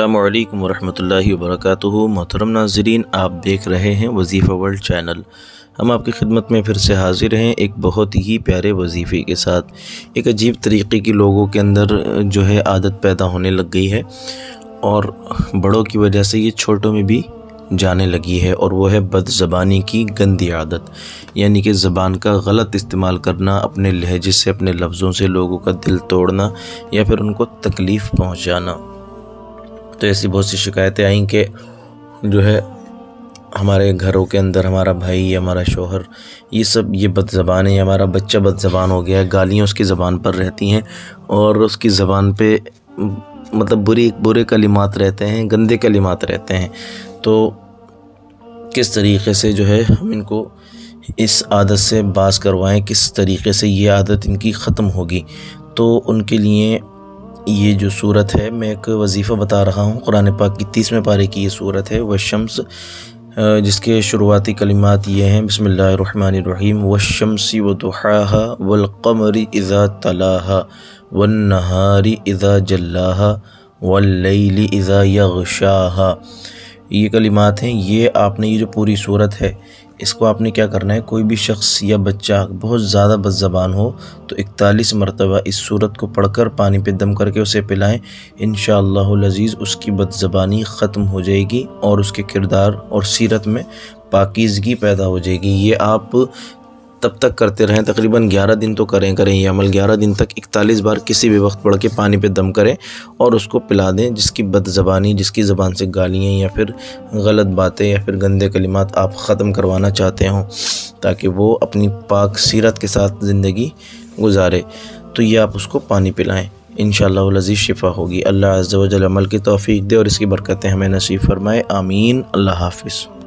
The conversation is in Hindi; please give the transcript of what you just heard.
अल्लाम वरहमल वरक मोहतरम नाजरीन आप देख रहे हैं वजीफ़ा वर्ल्ड चैनल। हम आपकी खिदमत में फिर से हाज़िर हैं एक बहुत ही प्यारे वजीफ़े के साथ। एक अजीब तरीके की लोगों के अंदर, जो है, आदत पैदा होने लग गई है और बड़ों की वजह से ये छोटों में भी जाने लगी है और वो है बद ज़बानी की गंदी आदत। यानी कि ज़बान का गलत इस्तेमाल करना, अपने लहजे से, अपने लफ्ज़ों से लोगों का दिल तोड़ना या फिर उनको तकलीफ़ पहुँचाना। तो ऐसी बहुत सी शिकायतें आई कि जो है हमारे घरों के अंदर हमारा भाई, हमारा शोहर, ये सब ये बदज़बान है हमारा बच्चा बदज़बान हो गया है। गालियाँ उसकी ज़बान पर रहती हैं और उसकी ज़बान पे मतलब बुरी, बुरे कलिमात रहते हैं, गंदे कलिमात रहते हैं। तो किस तरीके से जो है हम इनको इस आदत से बास करवाएँ, किस तरीके से ये आदत इनकी ख़त्म होगी? तो उनके लिए ये जो सूरत है, मैं एक वजीफ़ा बता रहा हूँ। कुरान पाक की तीसवें पारे की ये सूरत है। व शम्स जिसके शुरुआती कलिमात ये हैं बसमीम व शमसी व दुहा वलक़मरी इज़ा तलाहा नहारी इज़ा जल्लाहा वल्लैली इज़ा यगशाहा। ये कलिमात हैं, ये आपने, ये जो पूरी सूरत है, इसको आपने क्या करना है? कोई भी शख्स या बच्चा बहुत ज़्यादा बदज़बान हो तो इकतालीस मरतबा इस सूरत को पढ़कर पानी पे दम करके उसे पिलाएँ। इन शज़ीज़ उसकी बदज़बानी ख़त्म हो जाएगी और उसके किरदार और सीरत में पाकिजगी पैदा हो जाएगी। ये आप तब तक करते रहें। तकरीबन 11 दिन तो करें करें ये अमल। 11 दिन तक 41 बार किसी भी वक्त पढ़ के पानी पे दम करें और उसको पिला दें, जिसकी बदज़बानी, जिसकी ज़बान से गालियाँ या फिर गलत बातें या फिर गंदे कलिमात आप ख़त्म करवाना चाहते हों, ताकि वो अपनी पाक सीरत के साथ ज़िंदगी गुजारे। तो ये आप उसको पानी पिलाएँ। इन लजीज़ शिफा होगी। अल्लाह अज्जा वजल अमल की तोफ़ी दे और इसकी बरकतें हमें नसीब फरमाए। आमीन। अल्लाह हाफिज़।